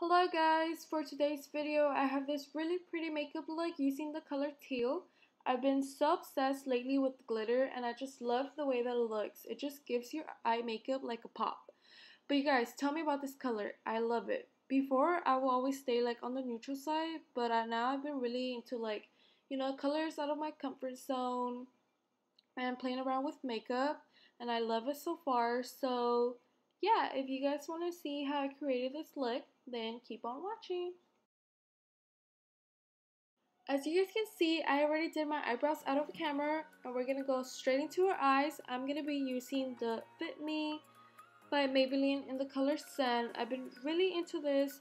Hello guys, for today's video I have this really pretty makeup look using the color teal. I've been so obsessed lately with glitter and I just love the way that it looks. It just gives your eye makeup like a pop. But you guys, tell me about this color. I love it. Before, I will always stay like on the neutral side, but now I've been really into like, you know, colors out of my comfort zone and playing around with makeup and I love it so far. So yeah, if you guys want to see how I created this look, then keep on watching. As you guys can see, I already did my eyebrows out of camera and we're going to go straight into our eyes. I'm going to be using the Fit Me by Maybelline in the color Sand. I've been really into this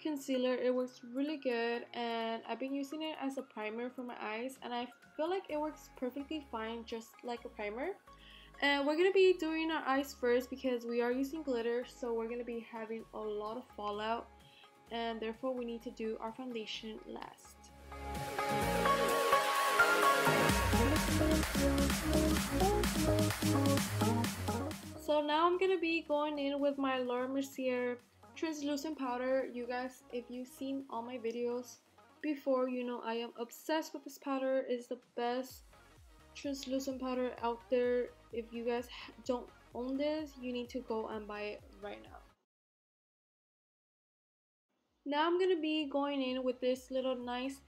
concealer. It works really good and I've been using it as a primer for my eyes and I feel like it works perfectly fine just like a primer. And we're going to be doing our eyes first because we are using glitter so we're going to be having a lot of fallout and therefore we need to do our foundation last. So now I'm going to be going in with my Laura Mercier translucent powder. You guys, if you've seen all my videos before, you know I am obsessed with this powder. It's the best translucent powder out there. If you guys don't own this, you need to go and buy it right now. Now I'm going to be going in with this little nice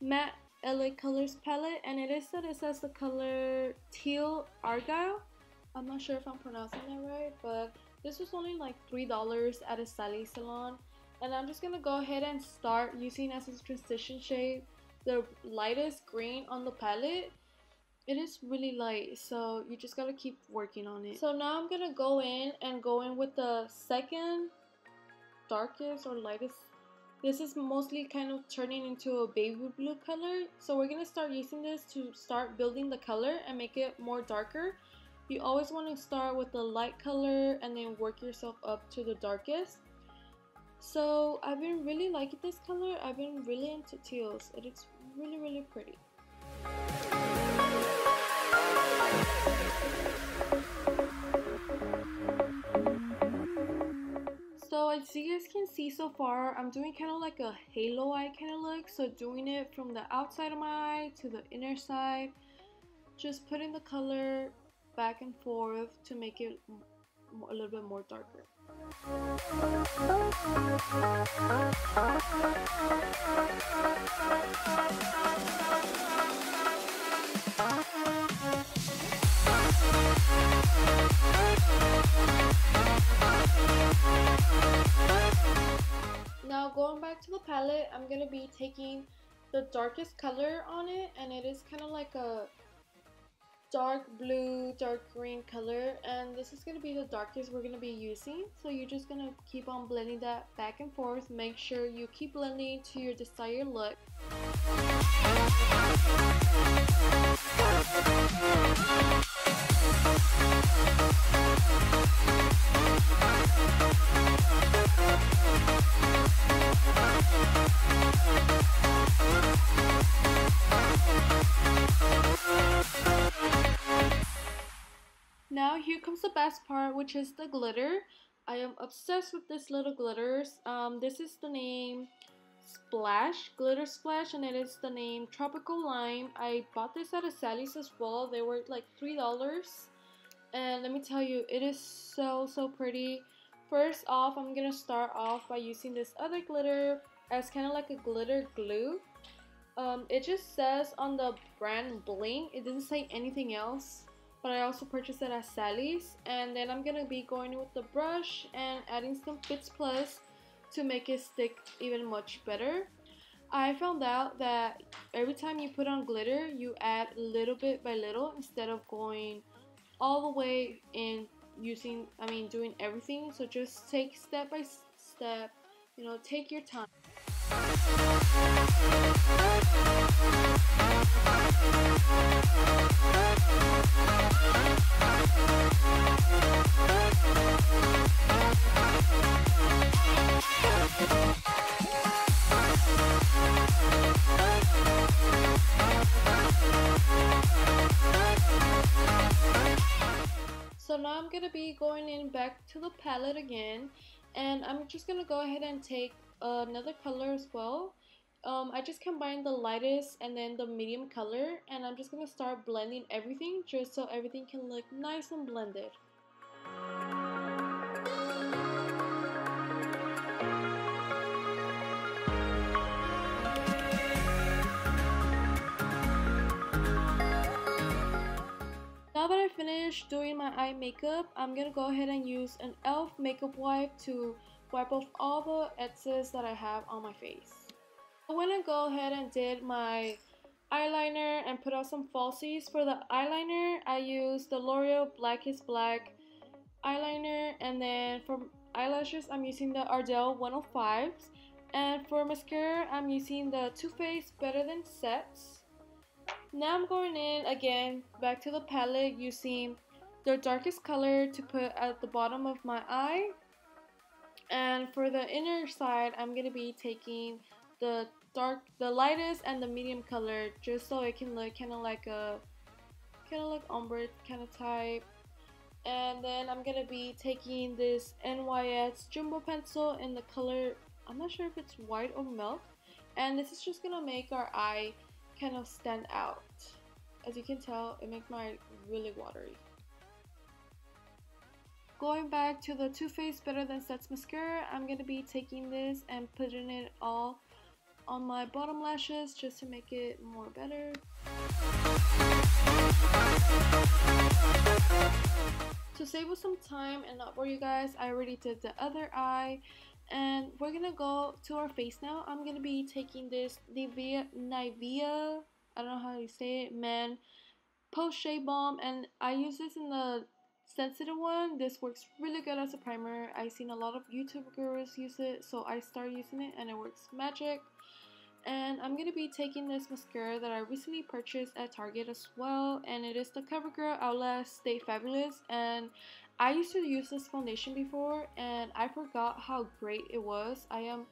matte LA Colors palette and it is that it says the color Teal Argyle. I'm not sure if I'm pronouncing that right, but this was only like $3 at a Sally salon. And I'm just going to go ahead and start using as a transition shade the lightest green on the palette it is really light so you just gotta keep working on it so now I'm gonna go in and go in with the second darkest or lightest this is mostly kind of turning into a baby blue color. So we're gonna start using this to start building the color and make it more darker. You always want to start with the light color and then work yourself up to the darkest. So I've been really liking this color. I've been really into teals. It is really really pretty so far, I'm doing kind of like a halo eye kind of look. So doing it from the outside of my eye to the inner side. Just putting the color back and forth to make it a little bit more darker. I'm going to be taking the darkest color on it and it is kind of like a dark blue, dark green color and this is going to be the darkest we're going to be using. So you're just going to keep on blending that back and forth. Make sure you keep blending to your desired look. Now here comes the best part which is the glitter. I am obsessed with this little glitters. Um, this is the name Splash, Glitter Splash, and it is the name Tropical Lime. I bought this at a Sally's as well. They were like $3. And let me tell you, it is so, so pretty. First off, I'm to start off by using this other glitter as kind of like a glitter glue. Um, it just says on the brand Bling. It doesn't say anything else but I also purchased it at Sally's and then I'm gonna be going with the brush and adding some Fix Plus to make it stick even much better. I found out that every time you put on glitter you add little bit by little instead of going all the way in using I mean doing everything. So just take step by step you know take your time I'm to be going in back to the palette again and I'm just to go ahead and take another color as well. Um, I just combined the lightest and then the medium color and I'm just to start blending everything just so everything can look nice and blended. Now that I finished doing my eye makeup, I'm gonna go ahead and use an e.l.f. makeup wipe to wipe off all the excess that I have on my face. I went and go ahead and did my eyeliner and put on some falsies. For the eyeliner, I used the L'Oreal Black is Black eyeliner and then for eyelashes, I'm using the Ardell 105s. And for mascara, I'm using the Too Faced Better Than Sex. Now I'm going in again back to the palette using the darkest color to put at the bottom of my eye. And for the inner side, I'm going to be taking the dark, the lightest and the medium color just so it can look kind of like a, kind of like ombre kind of type. And then I'm going to be taking this NYX Jumbo Pencil in the color, I'm not sure if it's white or milk. And this is just going to make our eye kind of stand out. As you can tell, it makes my really watery. Going back to the Too Faced Better Than Sex Mascara, I'm going to be taking this and putting it all on my bottom lashes just to make it more better. To save us some time and not bore you guys, I already did the other eye and we're gonna go to our face now. I'm gonna be taking this Nivea, Nivea, I don't know how you say it, man, post shave balm, and I use this in the sensitive one. This works really good as a primer. I've seen a lot of YouTube girls use it, so I started using it, and it works magic. And I'm gonna be taking this mascara that I recently purchased at Target as well, and it is the CoverGirl Outlast Stay Fabulous, and I used to use this foundation before and I forgot how great it was. I am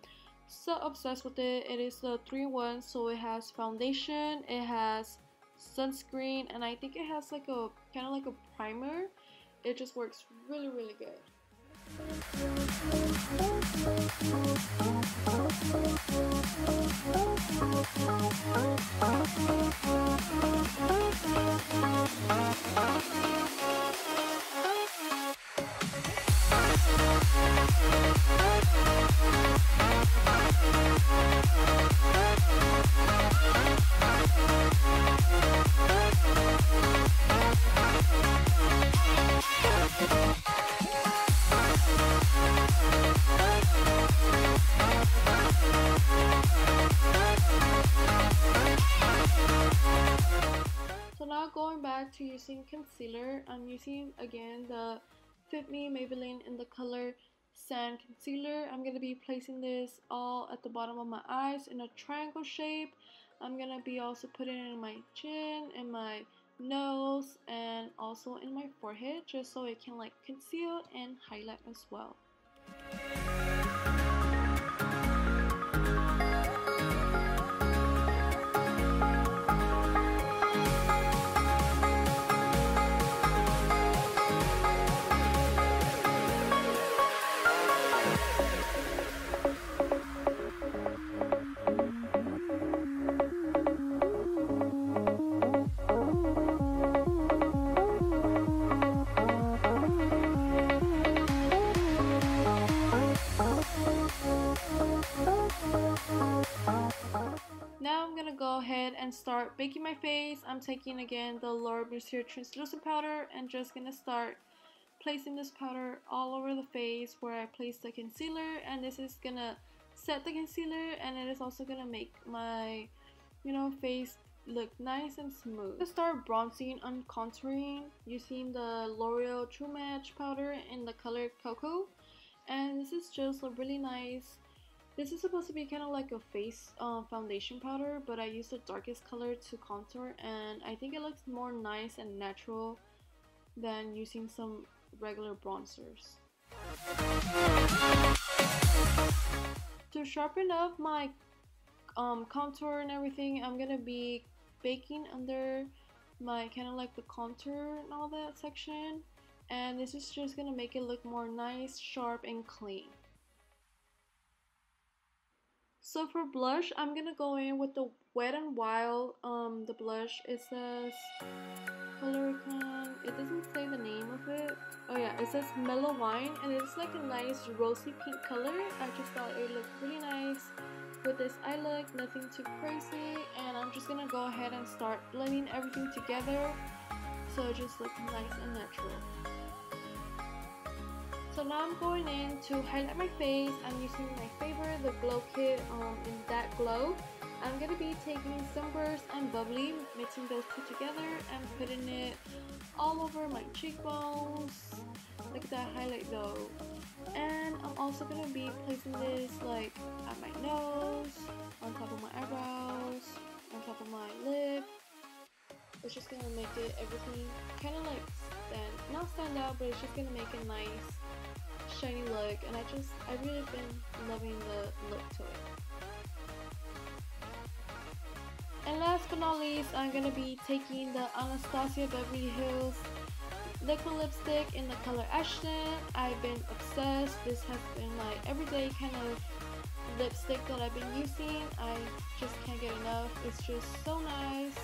so obsessed with it. It is the 3-in-1 so it has foundation, it has sunscreen and I think it has like a kind of like a primer. It just works really really good. To using concealer, I'm using again the Fit Me Maybelline in the color Sand Concealer. I'm going to be placing this all at the bottom of my eyes in a triangle shape. I'm going to be also putting it in my chin, and my nose, and also in my forehead just so it can like conceal and highlight as well. Baking my face. I'm taking again the Laura Mercier translucent powder and just gonna start placing this powder all over the face where I place the concealer and this is gonna set the concealer and it is also gonna make my you know face look nice and smooth. To start bronzing and contouring using the L'Oreal True Match powder in the color Cocoa and this is just a really nice this is supposed to be kind of like a face uh, foundation powder, but I used the darkest color to contour and I think it looks more nice and natural than using some regular bronzers. To sharpen up my um, contour and everything, I'm gonna be baking under my kind of like the contour and all that section and this is just gonna make it look more nice, sharp, and clean. So for blush, I'm gonna go in with the Wet n Wild. Um, the blush it says Coloricon. It doesn't say the name of it. Oh yeah, it says Mellow Wine, and it's like a nice rosy pink color. I just thought it looked really nice with this eye look. Nothing too crazy, and I'm just gonna go ahead and start blending everything together, so it just looks nice and natural. So now I'm going in to highlight my face. I'm using my favorite, the Glow Kit um, in That Glow. I'm going to be taking Sunburst and Bubbly, mixing those two together and putting it all over my cheekbones. Look at that highlight though. And I'm also going to be placing this like at my nose, on top of my eyebrows, on top of my lip. It's just going to make it everything kind of like stand, not stand out, but it's just going to make it nice shiny look and I just I've really been loving the look to it. And last but not least, I'm gonna be taking the Anastasia Beverly Hills liquid lipstick in the color Ashton. I've been obsessed. This has been my everyday kind of lipstick that I've been using. I just can't get enough. It's just so nice.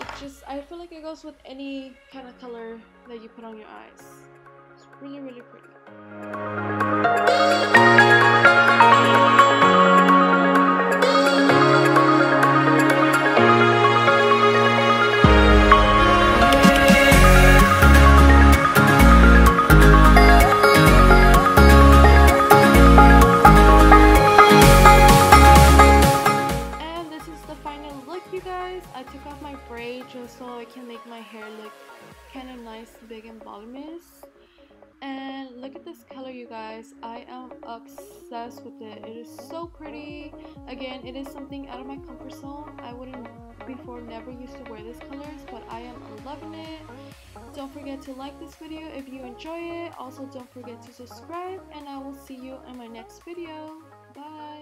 It just, I feel like it goes with any kind of color that you put on your eyes. It's really, really pretty. And this is the final look you guys. I took off my braid just so I can make my hair look kind of nice, big and voluminous. And look at this color you guys. I am obsessed with it. It is so pretty. Again, it is something out of my comfort zone. I wouldn't before never used to wear these colors, but I am loving it. Don't forget to like this video if you enjoy it. Also, don't forget to subscribe and I will see you in my next video. Bye.